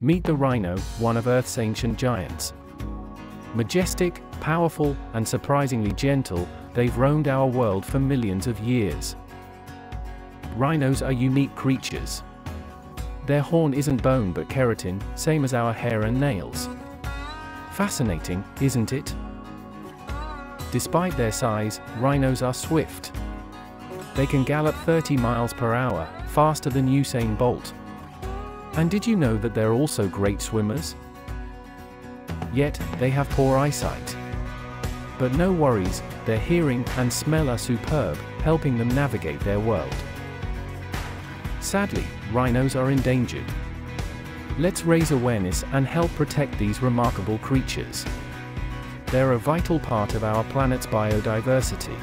Meet the rhino, one of Earth's ancient giants. Majestic, powerful, and surprisingly gentle, they've roamed our world for millions of years. Rhinos are unique creatures. Their horn isn't bone but keratin, same as our hair and nails. Fascinating, isn't it? Despite their size, rhinos are swift. They can gallop 30 miles per hour, faster than Usain Bolt. And did you know that they're also great swimmers? Yet, they have poor eyesight. But no worries, their hearing and smell are superb, helping them navigate their world. Sadly, rhinos are endangered. Let's raise awareness and help protect these remarkable creatures. They're a vital part of our planet's biodiversity.